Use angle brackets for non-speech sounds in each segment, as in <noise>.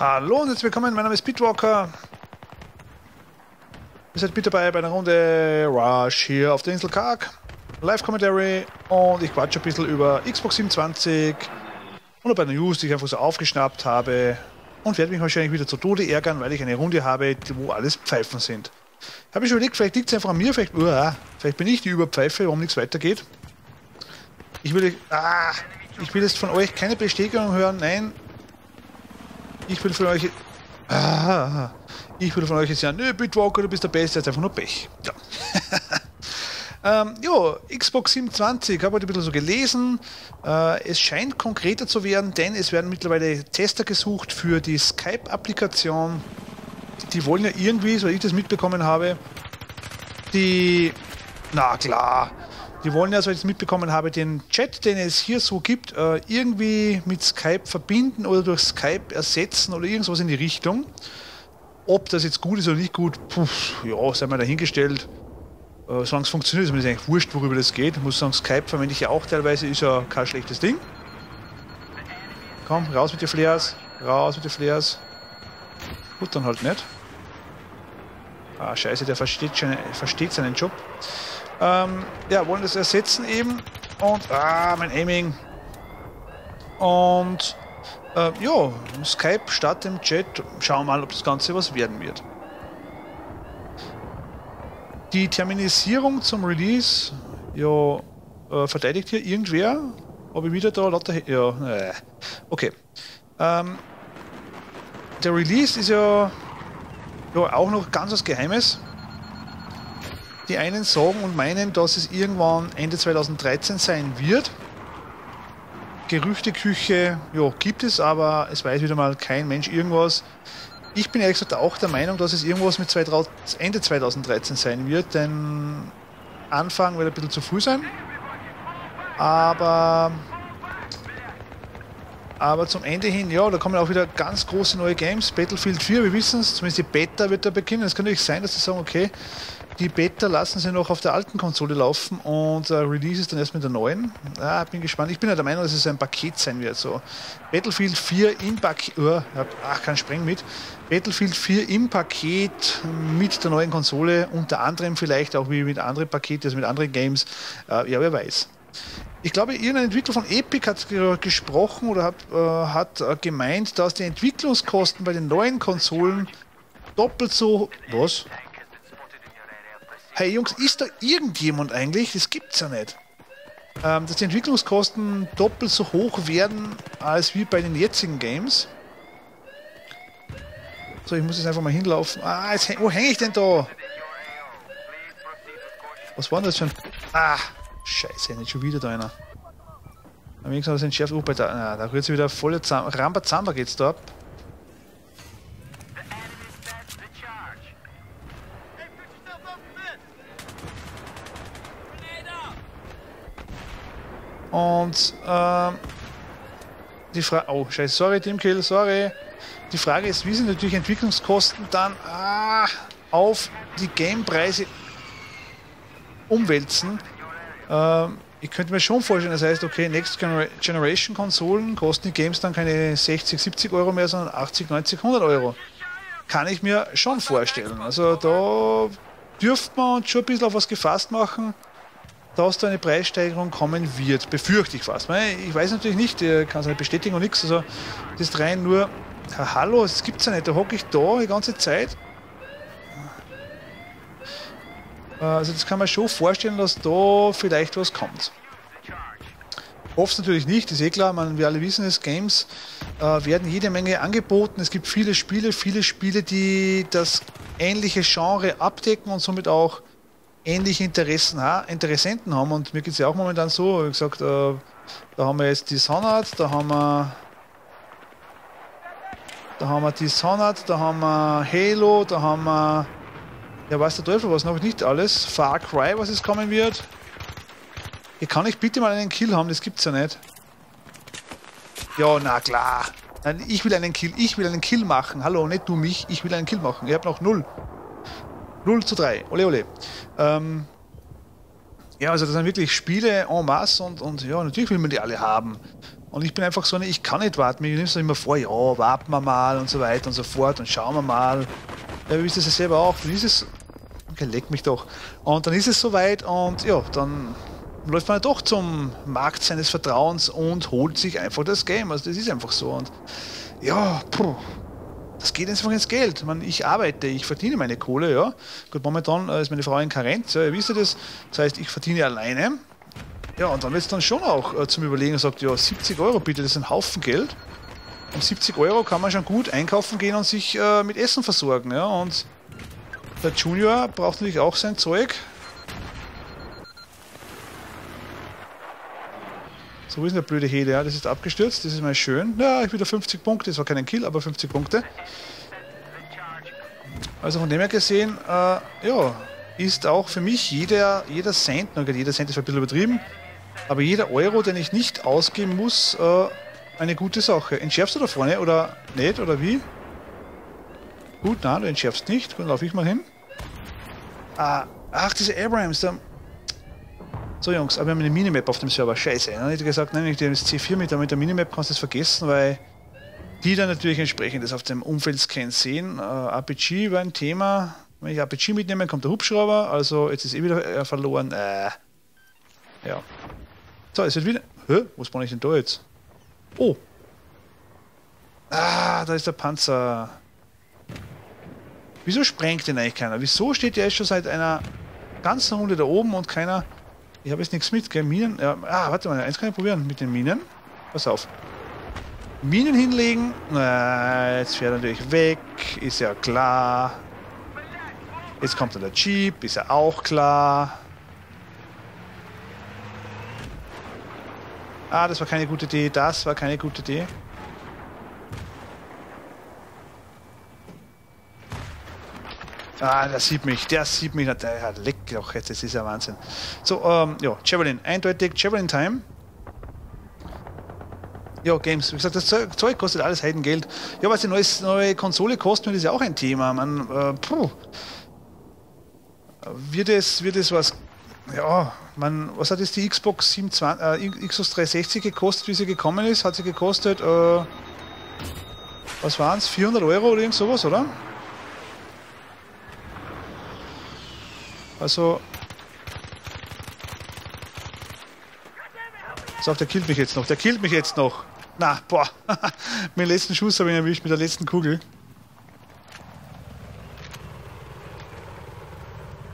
Hallo und herzlich willkommen, mein Name ist Pitwalker. Ihr seid mit dabei bei einer Runde Rush hier auf der Insel Karg. Live Commentary und ich quatsche ein bisschen über Xbox 27 und bei den News, die ich einfach so aufgeschnappt habe und werde mich wahrscheinlich wieder zu Tode ärgern, weil ich eine Runde habe, wo alles Pfeifen sind. Habe ich überlegt, vielleicht liegt es einfach an mir, vielleicht, uh, vielleicht bin ich die Überpfeife, warum nichts weitergeht. Ich will, ah, ich will jetzt von euch keine Bestätigung hören, nein, ich will von euch. Ah, ich will von euch jetzt sagen, nö, Bitwalker, du bist der Beste, jetzt einfach nur Pech. Ja. <laughs> ähm, jo, Xbox 27, habe heute ein bisschen so gelesen. Äh, es scheint konkreter zu werden, denn es werden mittlerweile Tester gesucht für die Skype-Applikation. Die wollen ja irgendwie, so ich das mitbekommen habe, die. Na klar, die wollen ja, so ich es mitbekommen habe, den Chat, den es hier so gibt, äh, irgendwie mit Skype verbinden oder durch Skype ersetzen oder irgendwas in die Richtung. Ob das jetzt gut ist oder nicht gut, puh, ja, sei mal dahingestellt. Äh, solange es funktioniert, ist mir das eigentlich wurscht, worüber das geht. Ich muss sagen, Skype verwende ich ja auch teilweise, ist ja kein schlechtes Ding. Komm, raus mit den Flares, raus mit den Flares. Gut, dann halt nicht. Ah, scheiße, der versteht, schon, versteht seinen Job. Ähm, ja, wollen das ersetzen eben. Und, ah, mein Aiming. Und, äh, ja, Skype statt im Chat. Schauen wir mal, ob das Ganze was werden wird. Die Terminisierung zum Release, ja, äh, verteidigt hier irgendwer? Ob ich wieder da lauter... Ja, äh, okay. Ähm, der Release ist ja, ja auch noch ganz was Geheimes. Die einen sagen und meinen, dass es irgendwann Ende 2013 sein wird. Gerüchteküche, ja, gibt es, aber es weiß wieder mal kein Mensch irgendwas. Ich bin ehrlich gesagt auch der Meinung, dass es irgendwas mit 2000, Ende 2013 sein wird, denn Anfang wird ein bisschen zu früh sein. Aber, aber zum Ende hin, ja, da kommen auch wieder ganz große neue Games. Battlefield 4, wir wissen es, zumindest die Beta wird da beginnen. Es kann natürlich sein, dass sie sagen, okay, die Beta lassen sie noch auf der alten Konsole laufen und äh, Release ist dann erst mit der neuen. Ja, bin gespannt. Ich bin ja der Meinung, dass es ein Paket sein wird. So. Battlefield 4 im Paket. Oh, ach, kein Spreng mit. Battlefield 4 im Paket mit der neuen Konsole, unter anderem vielleicht auch wie mit anderen Paketen, also mit anderen Games. Äh, ja, wer weiß. Ich glaube, irgendein Entwickler von Epic hat gesprochen oder hat, äh, hat äh, gemeint, dass die Entwicklungskosten bei den neuen Konsolen doppelt so. Was? Hey Jungs, ist da irgendjemand eigentlich? Das gibt's ja nicht. Ähm, dass die Entwicklungskosten doppelt so hoch werden als wie bei den jetzigen Games. So, ich muss jetzt einfach mal hinlaufen. Ah, jetzt, wo hänge ich denn da? Was war denn das für ein... Ah, scheiße, nicht schon wieder da einer. Am wenigsten das entschärft. Oh, bei der, na, da rührt sich wieder volle Zam Rambazamba geht's da ab. Und äh, die Frage, oh scheiße, sorry Teamkill, sorry. Die Frage ist, wie sind natürlich Entwicklungskosten dann ah, auf die Gamepreise umwälzen. Äh, ich könnte mir schon vorstellen, das heißt, okay, Next Generation Konsolen kosten die Games dann keine 60, 70 Euro mehr, sondern 80, 90, 100 Euro. Kann ich mir schon vorstellen. Also da dürfte man schon ein bisschen auf was gefasst machen dass da eine Preissteigerung kommen wird. Befürchte ich fast. Ich weiß natürlich nicht, ich kann es nicht bestätigen und nichts. Also das ist rein nur, hallo, es ja nicht. Da hocke ich da die ganze Zeit. Also das kann man schon vorstellen, dass da vielleicht was kommt. Hoffe es natürlich nicht, ist eh klar, man, wir alle wissen es, Games äh, werden jede Menge angeboten. Es gibt viele Spiele, viele Spiele, die das ähnliche Genre abdecken und somit auch ähnliche Interessen, Interessenten haben. Und mir geht es ja auch momentan so, wie gesagt, äh, da haben wir jetzt die Dishonored, da haben wir da haben wir Dishonored, da haben wir Halo, da haben wir ja weiß der Teufel was noch nicht alles. Far Cry, was es kommen wird. Hier kann ich bitte mal einen Kill haben, das gibt's ja nicht. Ja, na klar. Nein, ich will einen Kill, ich will einen Kill machen. Hallo, nicht du mich, ich will einen Kill machen. Ich habe noch null. 0 zu 3. Ole, ole. Ähm, ja, also das sind wirklich Spiele en masse und, und ja, natürlich will man die alle haben. Und ich bin einfach so ich kann nicht warten. Mir nimmt es immer vor, ja, warten wir mal und so weiter und so fort und schauen wir mal. Ja, ihr wisst es ja selber auch. Dann ist es, okay, leck mich doch. Und dann ist es soweit und ja, dann läuft man doch zum Markt seines Vertrauens und holt sich einfach das Game. Also das ist einfach so. Und ja, puh, das geht einfach ins Geld. Man, ich arbeite, ich verdiene meine Kohle, ja. Gut, momentan äh, ist meine Frau in Karenz, ja, ihr wisst das. Das heißt, ich verdiene alleine. Ja, und dann wird es dann schon auch äh, zum Überlegen, sagt, ja, 70 Euro bitte, das ist ein Haufen Geld. Um 70 Euro kann man schon gut einkaufen gehen und sich äh, mit Essen versorgen, ja. Und der Junior braucht natürlich auch sein Zeug. Wo ist denn der blöde Hede? Ja, das ist abgestürzt, das ist mal schön. Ja, ich wieder 50 Punkte, das war kein Kill, aber 50 Punkte. Also von dem her gesehen, äh, ja, ist auch für mich jeder, jeder Cent, na, jeder Cent ist ein bisschen übertrieben, aber jeder Euro, den ich nicht ausgeben muss, äh, eine gute Sache. Entschärfst du da vorne oder nicht, oder wie? Gut, nein, du entschärfst nicht. Dann laufe ich mal hin. Ah, ach, diese Abrams, da so Jungs, aber wir haben eine Minimap auf dem Server. Scheiße. Dann hätte ich gesagt, nein, ich das C4 mit, mit der Minimap kannst du das vergessen, weil die dann natürlich entsprechend das auf dem Umfeldscan sehen. Äh, RPG war ein Thema. Wenn ich RPG mitnehme, kommt der Hubschrauber. Also jetzt ist eh wieder äh, verloren. Äh, ja. So, es wird wieder. Hä? Was brauche ich denn da jetzt? Oh. Ah, da ist der Panzer. Wieso sprengt denn eigentlich keiner? Wieso steht der jetzt schon seit einer ganzen Runde da oben und keiner ich habe jetzt nichts mit, gell? Minen. Ja, ah, warte mal, eins kann ich probieren mit den Minen. Pass auf. Minen hinlegen. Na, jetzt fährt er natürlich weg. Ist ja klar. Jetzt kommt dann der Jeep. Ist ja auch klar. Ah, das war keine gute Idee. Das war keine gute Idee. Ah, der sieht mich, der sieht mich. Der leckt doch jetzt, das ist ja Wahnsinn. So, ähm, ja, Javelin, eindeutig Javelin Time. Ja, Games, wie gesagt, das Zeug kostet alles Heidengeld. Ja, was die neue, neue Konsole kostet, ist ja auch ein Thema. Man, äh, puh. Wird es, wird es was, ja, man, was hat jetzt die Xbox 27, äh, Xbox 360 gekostet, wie sie gekommen ist? Hat sie gekostet, äh, was waren es, 400 Euro oder irgend sowas, oder? Also... So, der killt mich jetzt noch. Der killt mich jetzt noch. Na, boah. <laughs> mit dem letzten Schuss habe ich erwischt, mit der letzten Kugel.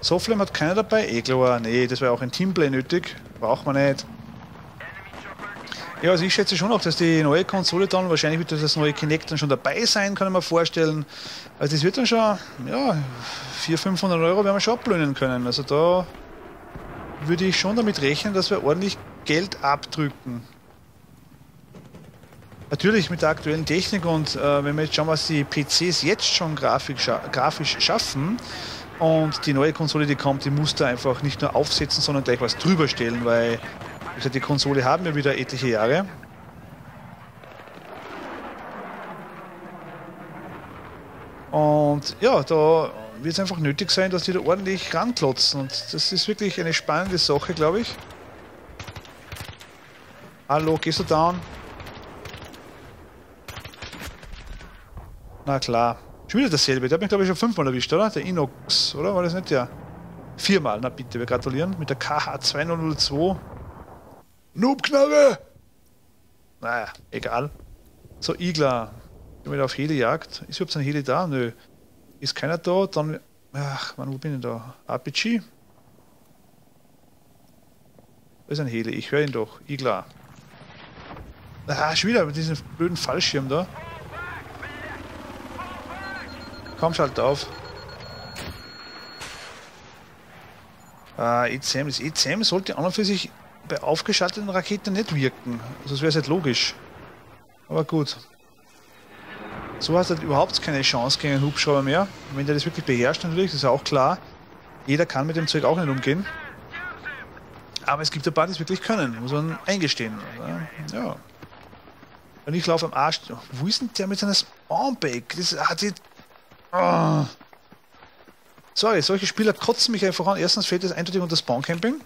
Soflame hat keiner dabei? Eh klar, nee, das wäre auch ein Teamplay nötig. Braucht man nicht. Ja, also ich schätze schon auch, dass die neue Konsole dann, wahrscheinlich wird das neue Kinect dann schon dabei sein, kann ich mir vorstellen. Also das wird dann schon, ja, 400, 500 Euro werden wir schon ablöhnen können. Also da würde ich schon damit rechnen, dass wir ordentlich Geld abdrücken. Natürlich mit der aktuellen Technik und äh, wenn wir jetzt schauen, was die PCs jetzt schon grafisch, scha grafisch schaffen und die neue Konsole, die kommt, die muss da einfach nicht nur aufsetzen, sondern gleich was drüber stellen, weil also die Konsole haben wir wieder etliche Jahre. Und ja, da wird es einfach nötig sein, dass die da ordentlich ranklotzen. Und das ist wirklich eine spannende Sache, glaube ich. Hallo, gehst du down? Na klar. Schon wieder dasselbe. Der hat mich, glaube ich, schon fünfmal erwischt, oder? Der Inox, oder? War das nicht der? Viermal, na bitte, wir gratulieren. Mit der KH2002. Noobknarre! Naja, egal. So, Igla. Gehen wir auf Heli-Jagd. Ist überhaupt ein Heli da? Nö. Ist keiner da? Dann. Ach, Mann, wo bin ich da? RPG? Da ist ein Heli, ich höre ihn doch. Igla. Ah, schon wieder mit diesem blöden Fallschirm da. Komm, schalt auf. Ah, ECM, das ECM sollte an und für sich bei aufgeschalteten Raketen nicht wirken. Also das wäre jetzt logisch. Aber gut. So hast du halt überhaupt keine Chance gegen einen Hubschrauber mehr. Wenn der das wirklich beherrscht natürlich, das ist auch klar. Jeder kann mit dem Zeug auch nicht umgehen. Aber es gibt ein paar, die es wirklich können, muss man eingestehen. Ja. Und ich laufe am Arsch. Wo ist denn der mit seiner Spawnback? Das hat die. Oh. Sorry, solche Spieler kotzen mich einfach an. Erstens fällt das eindeutig unter Spawncamping.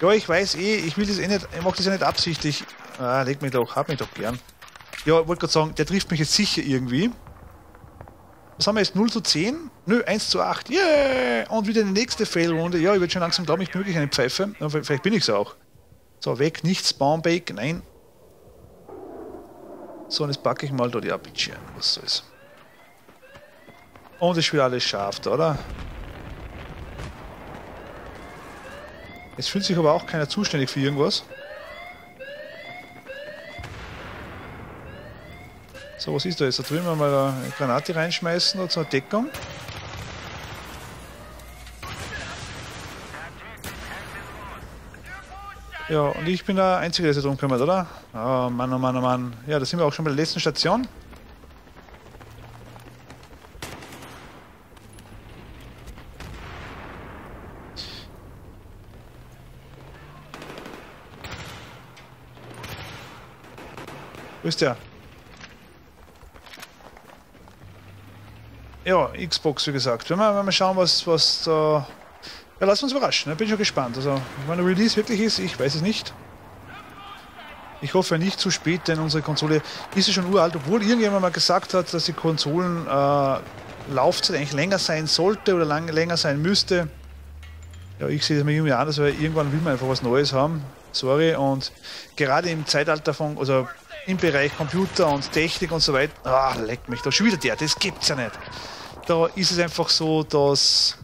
Ja, ich weiß eh, ich will das eh nicht, ich mache das ja nicht absichtlich. Ah, leg mich doch, hab mich doch gern. Ja, wollte gerade sagen, der trifft mich jetzt sicher irgendwie. Was haben wir jetzt? 0 zu 10? Nö, 1 zu 8. Yeah! Und wieder die nächste Fail-Runde. Ja, ich würde schon langsam glauben, ich wirklich eine Pfeife. Aber vielleicht bin ich es auch. So, weg, nicht Spawnbake, nein. So, und jetzt packe ich mal da die RPG ein. Was soll's. Und es wieder alles scharf, oder? Es fühlt sich aber auch keiner zuständig für irgendwas. So, was ist da jetzt? Da drüben mal eine Granate reinschmeißen oder zur Deckung. Ja, und ich bin der Einzige, der sich darum kümmert, oder? Oh Mann, oh Mann, oh Mann. Ja, da sind wir auch schon bei der letzten Station. Ist der? Ja, Xbox, wie gesagt. Wenn wir, wenn wir schauen, was, was da. Ja, lass uns überraschen. Ich bin schon gespannt. Also, wann der Release wirklich ist, ich weiß es nicht. Ich hoffe nicht zu spät, denn unsere Konsole ist ja schon uralt, obwohl irgendjemand mal gesagt hat, dass die Konsolen äh, Laufzeit eigentlich länger sein sollte oder lang, länger sein müsste. Ja, ich sehe das mir irgendwie anders, weil irgendwann will man einfach was Neues haben. Sorry. Und gerade im Zeitalter von, also im Bereich Computer und Technik und so weiter, ah, leck mich da schon wieder der, das gibt's ja nicht. Da ist es einfach so, dass,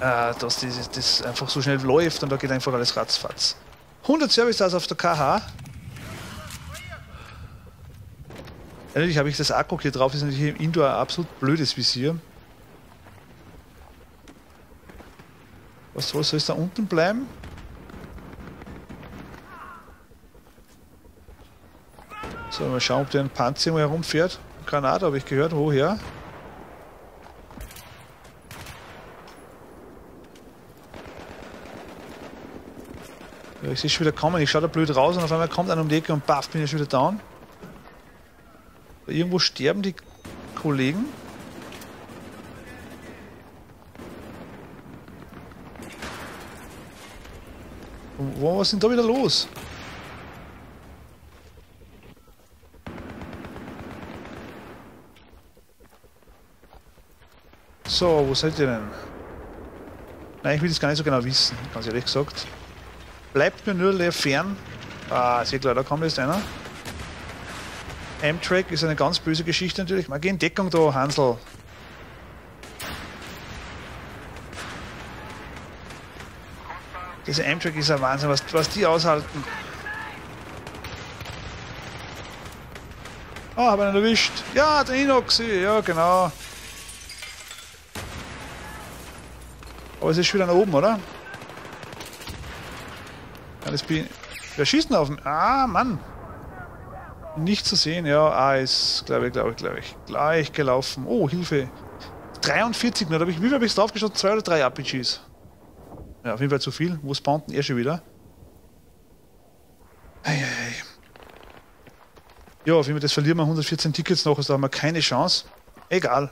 äh, dass das, das einfach so schnell läuft und da geht einfach alles ratzfatz. 100 Service Stars auf der KH. Natürlich habe ich das Akku hier drauf, das ist natürlich im Indoor ein absolut blödes Visier. Was soll, soll es da unten bleiben? So, mal schauen, ob der ein Panzer herumfährt. Granate habe ich gehört. Woher? Ja, ich sehe schon wieder kommen. Ich schaue da blöd raus und auf einmal kommt einer um die Ecke und baff, bin ich schon wieder down. Irgendwo sterben die Kollegen. Wo, was ist denn da wieder los? So, wo seid ihr denn? Nein, ich will das gar nicht so genau wissen, ganz ehrlich gesagt. Bleibt mir nur fern. Ah, sehr klar, da kommt jetzt einer. Amtrak ist eine ganz böse Geschichte natürlich. Mal geh in Deckung da, Hansel. Diese Amtrak ist ein Wahnsinn, was, was die aushalten. Ah, oh, hab einen erwischt. Ja, der Inox, ja genau. Aber es ist schon wieder nach oben, oder? Das bin Wer schießt denn auf mich? Ah, Mann! Nicht zu sehen, ja. Ah, ist, glaube ich, glaube ich, glaube ich, gleich gelaufen. Oh, Hilfe. 43 nur. ich, wie viel habe ich drauf geschaut? Zwei oder drei RPGs? Ja, auf jeden Fall zu viel. Wo spawnt denn er schon wieder? Eieiei. Ja, auf jeden Fall, das verlieren wir 114 Tickets noch, also da haben wir keine Chance. Egal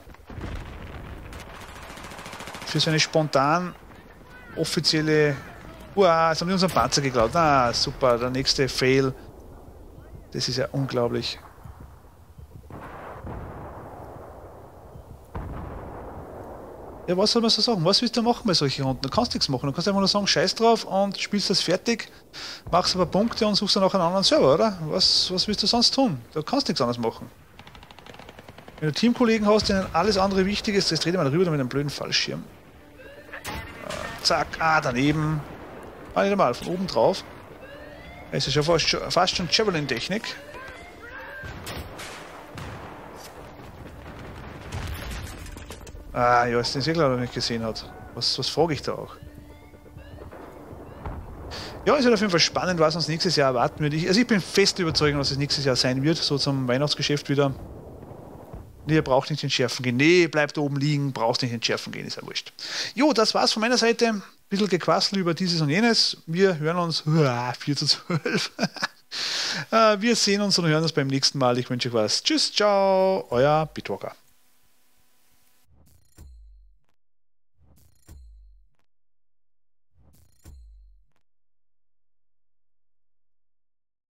für so eine spontan offizielle Uah, jetzt haben die unseren Panzer geklaut. Ah, super, der nächste Fail. Das ist ja unglaublich. Ja, was soll man so sagen? Was willst du machen bei solchen Runden? Du kannst nichts machen. Du kannst einfach nur sagen, scheiß drauf und spielst das fertig, machst aber Punkte und suchst dann auch einen anderen Server, oder? Was, was willst du sonst tun? Du kannst nichts anderes machen. Wenn du Teamkollegen hast, denen alles andere wichtig ist, das dreht mal rüber mit einem blöden Fallschirm. Zack, ah, daneben. Ah, nicht mal, von oben drauf. Es ist ja fast, fast schon Javelin-Technik. Ah, ja, ist den Segler noch nicht gesehen hat. Was, was frage ich da auch? Ja, es wird auf jeden Fall spannend, was uns nächstes Jahr erwarten wird. Ich, also ich bin fest überzeugt, dass es nächstes Jahr sein wird, so zum Weihnachtsgeschäft wieder. Nee, braucht nicht entschärfen gehen. Nee, bleibt oben liegen, brauchst nicht entschärfen gehen, ist ja wurscht. Jo, das war's von meiner Seite. Ein bisschen gequassel über dieses und jenes. Wir hören uns <laughs> uah, 4 zu 12. Äh, <laughs> wir sehen uns und hören uns beim nächsten Mal. Ich wünsche euch was. Tschüss, ciao, euer Bitwalker.